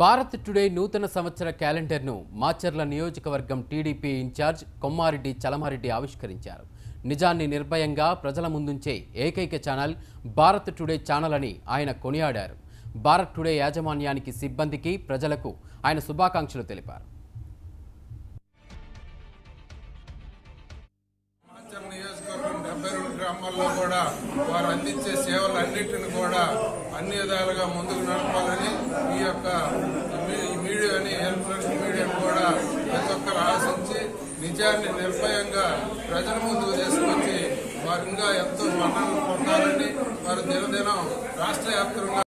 Bharat today నూతన సంవత్సర క్యాలెండర్ను మాచర్ల నియోజకవర్గం టీడీపీ ఇన్ఛార్జ్ కొమ్మారెడ్డి చలమారెడ్డి ఆవిష్కరించారు. నిజాన్ని నిర్భయంగా ప్రజల ముందుంచే ఏకైక ఛానల్ భారత్ టుడే ఛానల్ అని ఆయన కొనియాడారు. భారత్ టుడే యాజమాన్యానికి సిబ్బందికి ప్రజలకు ఆయన శుభాకాంక్షలు తెలిపారు. గ్రామాల్లో కూడా వారు అందించే సేవలన్నింటిని కూడా అన్ని విధాలుగా ముందుకు యొక్క మీడియా అని మీడియాని ఎలక్ట్రానిక్ మీడియాని కూడా ప్రతి ఒక్కరు ఆశించి నిజాన్ని నిర్భయంగా ప్రజల ముందు తీసుకొచ్చి వారు ఇంకా ఎంతో మన్ననలు పొందాలని వారు దినదినం రాష్ట్ర వ్యాప్తంగా